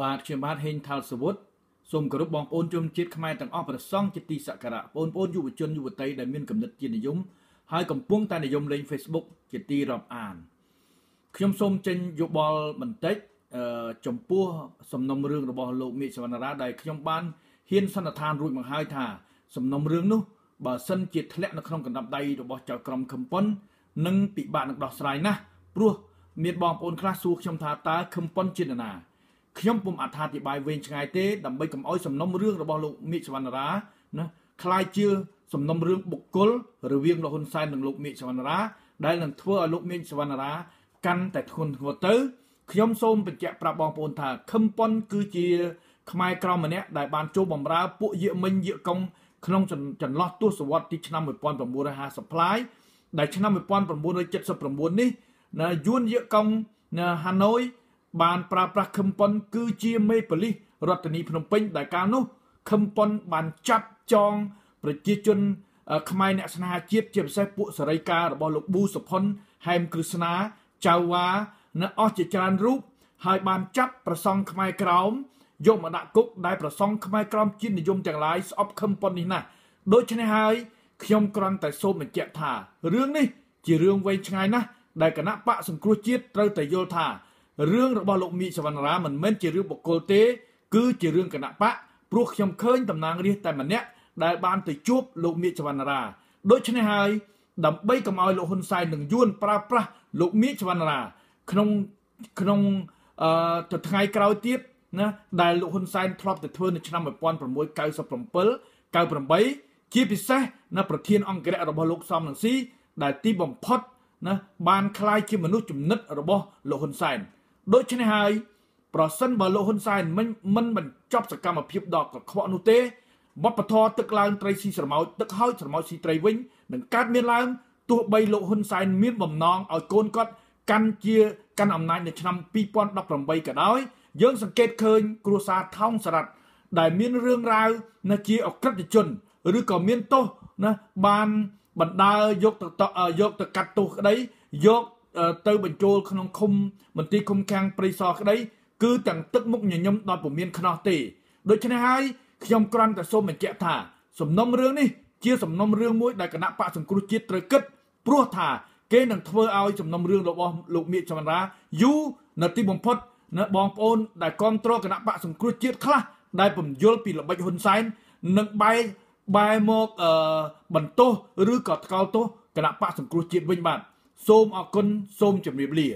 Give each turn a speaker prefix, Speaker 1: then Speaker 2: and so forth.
Speaker 1: បាទខ្ញុំបាទហេងថាលសវុតសូមគោរពបងប្អូនជនជាតិខ្មែរទាំងអស់ប្រសង់ជាទីសក្ការៈបងប្អូនយុវជនយុវតីដែលមានគំនិតជានិយមហើយកំពុងតែនិយមលេង Facebook ជាទីរាប់អានខ្ញុំសូមចេញយោបល់បន្តិចចំពោះសំណុំរឿងរបស់លោកមេឃសវណ្ណារាដែលខ្ញុំបានហ៊ានសន្និដ្ឋានរួចមកហើយថាសំណុំរឿងនោះបើសិនជាធ្លាក់នៅក្នុងកណ្ដាប់ដៃរបស់ចៅក្រមខឹមប៉ុននឹងពិបាកនឹងដោះស្រាយណាស់ព្រោះមានបងប្អូនខ្លះសួរខ្ញុំថាតើខឹមប៉ុនជានរណា ខ្ញុំពុំអត្ថាធិប្បាយវែងឆ្ងាយទេដើម្បីកុំឲ្យសំណុំរឿងរបស់លោកមេឃសវណ្ណរាណាคล้ายជាសំណុំរឿងបុគ្គលរវាងលោកហ៊ុនសែននិងលោកមេឃសវណ្ណរាដែលនឹងធ្វើឲ្យលោកមេឃសវណ្ណរាកាន់តែធ្ងន់ធ្ងរទៅខ្ញុំសូមបញ្ជាក់ប្រាប់បងប្អូនថាខឹមប៉ុនគឺជាខ្មែរក្រមម្នាក់ដែលបានចូលបម្រើពួកយាមិញយាកុងក្នុងចន្លោះទសវត្សរ៍ទីឆ្នាំ1950ផ្លាយដែលឆ្នាំ1979នេះណាយួនយាកុងនៅហាណូយ បានប្រើប្រាស់ខឹមប៉ុនគឺជាមេប៉ូលីសរដ្ឋធានីភ្នំពេញដែលកាលនោះខឹមប៉ុនបានចាប់ចងប្រជាជនខ្មែរអ្នកស្នេហាជាតិជាពិសេសពួកសេរីការរបស់លោកប៊ូសុផុនហែមគ្រឹស្នាចៅវ៉ានៅអស់ជាច្រើនរូបហើយបានចាប់ប្រសង់ខ្មែរក្រោមយកមកដាក់គុកដែលប្រសង់ខ្មែរក្រោមជានិយមទាំងឡាយស្អប់ខឹមប៉ុននេះណាស់ដូច្នេះហើយខ្ញុំគ្រាន់តែសូមបញ្ជាក់ថារឿងនេះជារឿងវែងឆ្ងាយណាស់ដែលគណៈបកសង្គ្រោះជាតិត្រូវតែយល់ថា រឿងរបស់លោកមីសវណ្ណរាមិនមែនជារឿងបុគ្គលទេ គឺជារឿងគណៈបកព្រោះខ្ញុំឃើញតំណាងរាស្ត្រតែម្នាក់ដែលបានទៅជួបលោកមីសវណ្ណរាដូច្នេះហើយដើម្បីកុំឲ្យលោកហ៊ុនសែននឹងយួនប្រើប្រាស់លោកមីសវណ្ណរាក្នុងក្នុងអឺទៅថ្ងៃក្រោយទៀតណាដែលលោកហ៊ុនសែនធ្លាប់ទៅធ្វើនៅឆ្នាំ1697 98ជាពិសេសនៅប្រធានអង្គរៈរបស់លោកសំរងស៊ីដែលទីបំផុតណាបានคล้ายជាមនុស្សចំណិតរបស់លោកហ៊ុនសែន ដូច្នេះហើយប្រសិនបើលោកហ៊ុនសែនមិនមិនបញ្ចប់សកម្មភាពដ៏កខ្វក់នោះទេវប្បធម៌ទឹកឡើងត្រីស៊ីស្រមោចទឹកហោចស្រមោចស៊ីត្រីវិញនឹងកើតមានឡើងទោះបីលោកហ៊ុនសែនមានបំណងឲ្យកូនគាត់កាន់ជាកាន់អំណាចនៅឆ្នាំ2018ក៏ដោយយើងសង្កេតឃើញគ្រួសារថោងសារ៉ាត់ដែលមានរឿងរ៉ាវនៅជាអក្រិតជនឬក៏មានទោសណាបានបណ្ដើយកទៅយកទៅកាត់ទោសក្តីយក ទៅបញ្ចូលក្នុងឃុំមន្ទីរឃុំខាំងព្រៃសរក្តីគឺទាំងទឹកមុខញញឹមដល់ពុំមានខ្នោះទេដូច្នេះហើយខ្ញុំគ្រាន់តែសូមបញ្ជាក់ថា សំណុំរឿងនេះជាសំណុំរឿងមួយដែលគណៈបកសង្គ្រោះជាតិត្រូវគិតព្រោះថាគេនឹងធ្វើឲ្យសំណុំរឿងរបស់លោកមៀកចន្ទរាយូរនៅទីបំផុតនៅបងប្អូនដែលគ្រប់គ្រងគណៈបកសង្គ្រោះជាតិខ្លះដែលពំយល់ពីល្បិចហ៊ុនសែននឹងបែរបែរមកអឺបន្ទោសឬក៏ថ្កោលទោសគណៈបកសង្គ្រោះជាតិវិញបាទ សូមអរគុណសូមជម្រាបលា